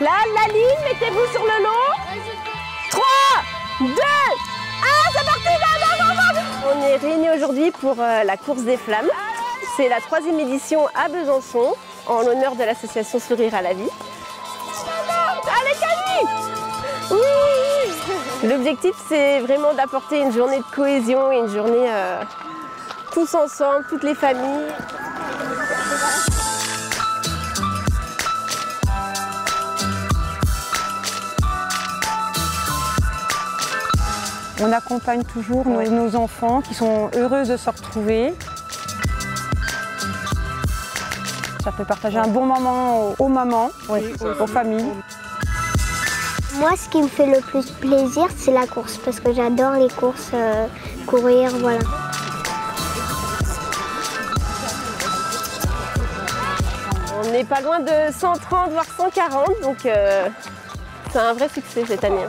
Là, la ligne, mettez-vous sur le long. 3, 2, 1, c'est parti On est réunis aujourd'hui pour euh, la course des flammes. C'est la troisième édition à Besançon, en l'honneur de l'association Sourire à la vie. Allez Camille L'objectif, c'est vraiment d'apporter une journée de cohésion et une journée euh, tous ensemble, toutes les familles. On accompagne toujours nos, nos enfants qui sont heureux de se retrouver. Ça fait partager un bon moment aux, aux mamans, oui, aux familles. Moi, ce qui me fait le plus plaisir, c'est la course, parce que j'adore les courses, euh, courir, voilà. On n'est pas loin de 130 voire 140, donc euh, c'est un vrai succès cette année.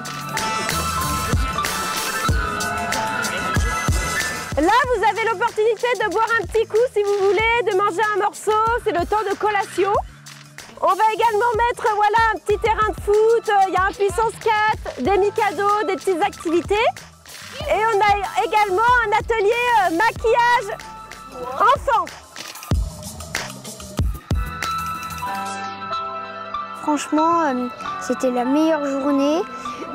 L'opportunité de boire un petit coup si vous voulez, de manger un morceau, c'est le temps de collation. On va également mettre voilà, un petit terrain de foot, il y a un puissance 4, des micados, des petites activités. Et on a également un atelier euh, maquillage enfant. Franchement, euh, c'était la meilleure journée.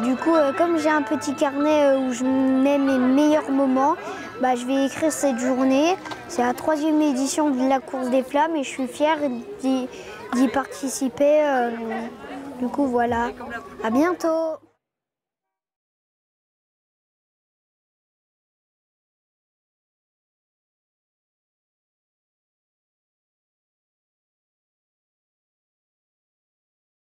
Du coup, euh, comme j'ai un petit carnet euh, où je mets mes meilleurs moments, bah, je vais écrire cette journée. C'est la troisième édition de la course des flammes et je suis fière d'y participer. euh, du coup, voilà. À bientôt.